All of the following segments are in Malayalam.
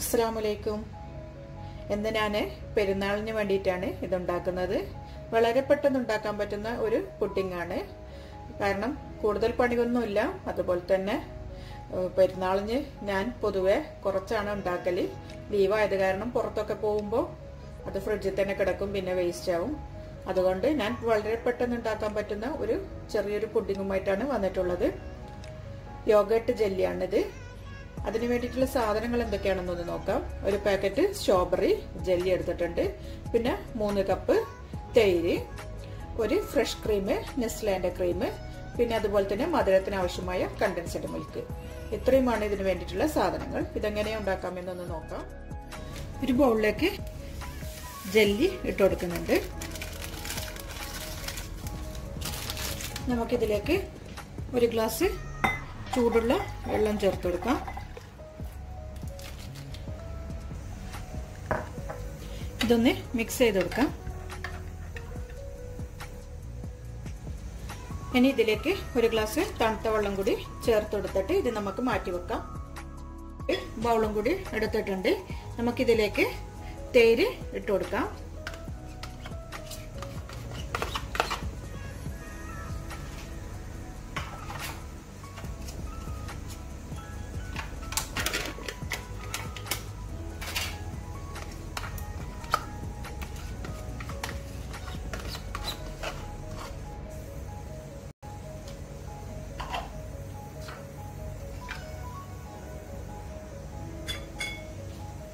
അസ്സാമലൈക്കും ഇന്ന് ഞാൻ പെരുന്നാളിന് വേണ്ടിയിട്ടാണ് ഇതുണ്ടാക്കുന്നത്. വളരെ പെട്ടെന്ന് ഉണ്ടാക്കാൻ പറ്റുന്ന ഒരു പുഡിങ്ങാണ് കാരണം കൂടുതൽ പണിയൊന്നുമില്ല. അതുപോലെ തന്നെ പെരുന്നാളിന് ഞാൻ പൊതുവെ കുറച്ചാണ് ഉണ്ടാക്കൽ ലീവായത് കാരണം പുറത്തൊക്കെ പോകുമ്പോൾ അത് ഫ്രിഡ്ജിൽ തന്നെ കിടക്കും പിന്നെ വേസ്റ്റ് ആവും. അതുകൊണ്ട് ഞാൻ വളരെ പെട്ടെന്ന് ഉണ്ടാക്കാൻ പറ്റുന്ന ഒരു ചെറിയൊരു പുഡിങ്ങുമായിട്ടാണ് വന്നിട്ടുള്ളത്. യോഗട്ട് ജെല്ലിയാണിത് അതിന് വേണ്ടിയിട്ടുള്ള സാധനങ്ങൾ എന്തൊക്കെയാണെന്ന് ഒന്ന് നോക്കാം. ഒരു പാക്കറ്റ് സ്ട്രോബെറി ജെല്ലി എടുത്തിട്ടുണ്ട്. പിന്നെ മൂന്ന് കപ്പ് തൈര് ഒരു ഫ്രഷ് ക്രീം നെസ്ലേന്റെ ക്രീം പിന്നെ അതുപോലെ തന്നെ മധുരത്തിന് ആവശ്യമായ കണ്ടൻസ്ഡ് മിൽക്ക് ഇത്രയുമാണ് ഇതിന് വേണ്ടിയിട്ടുള്ള സാധനങ്ങൾ. ഇതെങ്ങനെ ഉണ്ടാക്കാമെന്നൊന്ന് നോക്കാം. ഒരു ബൗളിലേക്ക് ജെല്ലി ഇട്ട് കൊടുക്കുന്നുണ്ട്. നമുക്കിതിലേക്ക് ഒരു ഗ്ലാസ് ചൂടുള്ള വെള്ളം ചേർത്ത് കൊടുക്കാം. ഇതൊന്ന് മിക്സ് ചെയ്ത് കൊടുക്കാം. ഇനി ഇതിലേക്ക് ഒരു ഗ്ലാസ് തണുത്ത വെള്ളം കൂടി ചേർത്ത് കൊടുത്തിട്ട് ഇത് നമുക്ക് മാറ്റി വെക്കാം. ബൗളും കൂടി എടുത്തിട്ടുണ്ട്. നമുക്കിതിലേക്ക് തേര് ഇട്ട് കൊടുക്കാം.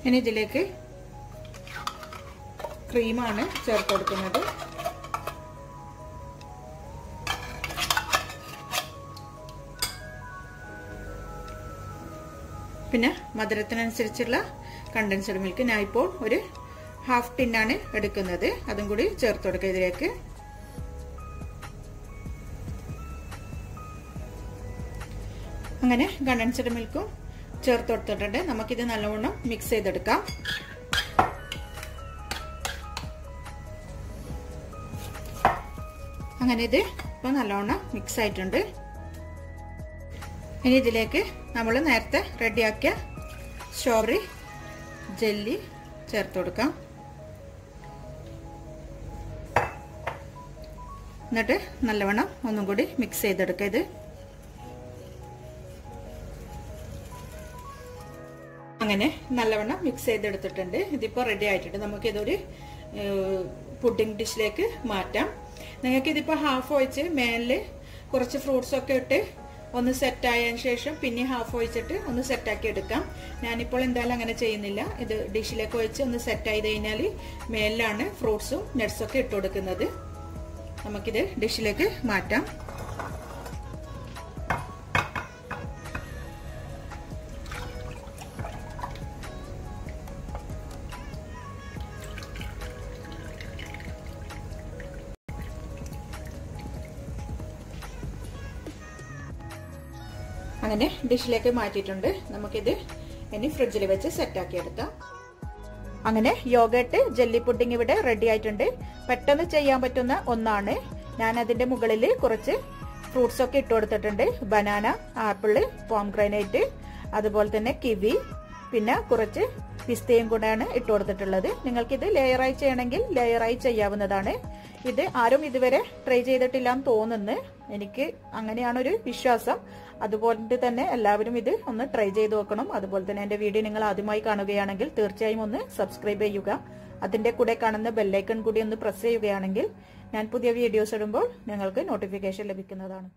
ഇനി ഇതിലേക്ക് ക്രീമാണ് ചേർത്ത് കൊടുക്കുന്നത്. പിന്നെ മധുരത്തിനനുസരിച്ചുള്ള കണ്ടൻസ്ഡ് മിൽക്ക് ഞാൻ ഇപ്പോൾ ഒരു ഹാഫ് ടിന്നാണ് എടുക്കുന്നത്. അതും കൂടി ചേർത്ത് കൊടുക്കുക ഇതിലേക്ക്. അങ്ങനെ കണ്ടൻസ്ഡ് മിൽക്കും ചേർത്ത് കൊടുത്തിട്ടുണ്ട് നമുക്കിത് നല്ലവണ്ണം മിക്സ് ചെയ്തെടുക്കാം. അങ്ങനെ ഇത് ഇപ്പൊ നല്ലവണ്ണം മിക്സ് ആയിട്ടുണ്ട്. ഇനി ഇതിലേക്ക് നമ്മൾ നേരത്തെ റെഡിയാക്കിയ സ്ട്രോബെറി ജെല്ലി ചേർത്ത് കൊടുക്കാം എന്നിട്ട് നല്ലവണ്ണം ഒന്നും കൂടി മിക്സ് ചെയ്തെടുക്കുക ഇത്. അങ്ങനെ നല്ലവണ്ണം മിക്സ് ചെയ്തെടുത്തിട്ടുണ്ട്. ഇതിപ്പോൾ റെഡി ആയിട്ടുണ്ട്. നമുക്കിതൊരു പുഡിംഗ് ഡിഷിലേക്ക് മാറ്റാം. നിങ്ങൾക്ക് ഇതിപ്പോൾ ഹാഫ് ഒഴിച്ച് മേലിൽ കുറച്ച് ഫ്രൂട്ട്സ് ഒക്കെ ഇട്ട് ഒന്ന് സെറ്റ് ആയതിനു ശേഷം പിന്നെ ഹാഫ് ഒഴിച്ചിട്ട് ഒന്ന് സെറ്റാക്കി എടുക്കാം. ഞാനിപ്പോൾ എന്തായാലും അങ്ങനെ ചെയ്യുന്നില്ല. ഇത് ഡിഷിലേക്ക് ഒഴിച്ച് ഒന്ന് സെറ്റ് ആയി കഴിഞ്ഞാൽ മേലിലാണ് ഫ്രൂട്ട്സും നട്ട്സും ഒക്കെ ഇട്ട് കൊടുക്കുന്നത്. നമുക്കിത് ഡിഷിലേക്ക് മാറ്റാം. അങ്ങനെ ഡിഷിലേക്ക് മാറ്റിയിട്ടുണ്ട്. നമുക്കിത് ഇനി ഫ്രിഡ്ജിൽ വെച്ച് സെറ്റാക്കി എടുക്കാം. അങ്ങനെ യോഗട്ട് ജെല്ലി പുഡിംഗ് ഇവിടെ റെഡി ആയിട്ടുണ്ട്. പെട്ടെന്ന് ചെയ്യാൻ പറ്റുന്ന ഒന്നാണ്. ഞാൻ അതിന്റെ മുകളിൽ കുറച്ച് ഫ്രൂട്ട്സ് ഒക്കെ ഇട്ട് കൊടുത്തിട്ടുണ്ട്. ബനാന ആപ്പിൾ പോംഗ്രാനൈറ്റ് അതുപോലെ തന്നെ കിവി പിന്നെ കുറച്ച് പിസ്തയും കൂടെയാണ് ഇട്ട് കൊടുത്തിട്ടുള്ളത്. നിങ്ങൾക്കിത് ലെയറായി ചെയ്യണമെങ്കിൽ ലെയറായി ചെയ്യാവുന്നതാണ്. ഇത് ആരും ഇതുവരെ ട്രൈ ചെയ്തിട്ടില്ല എന്ന് തോന്നുന്നു. എനിക്ക് അങ്ങനെയാണൊരു വിശ്വാസം. അതുപോലെ തന്നെ എല്ലാവരും ഇത് ഒന്ന് ട്രൈ ചെയ്ത് നോക്കണം. അതുപോലെ തന്നെ എന്റെ വീഡിയോ നിങ്ങൾ ആദ്യമായി കാണുകയാണെങ്കിൽ തീർച്ചയായും ഒന്ന് സബ്സ്ക്രൈബ് ചെയ്യുക. അതിന്റെ കൂടെ കാണുന്ന ബെല്ലൈക്കൺ കൂടി ഒന്ന് പ്രസ് ചെയ്യുകയാണെങ്കിൽ ഞാൻ പുതിയ വീഡിയോസ് ഇടുമ്പോൾ നിങ്ങൾക്ക് നോട്ടിഫിക്കേഷൻ ലഭിക്കുന്നതാണ്.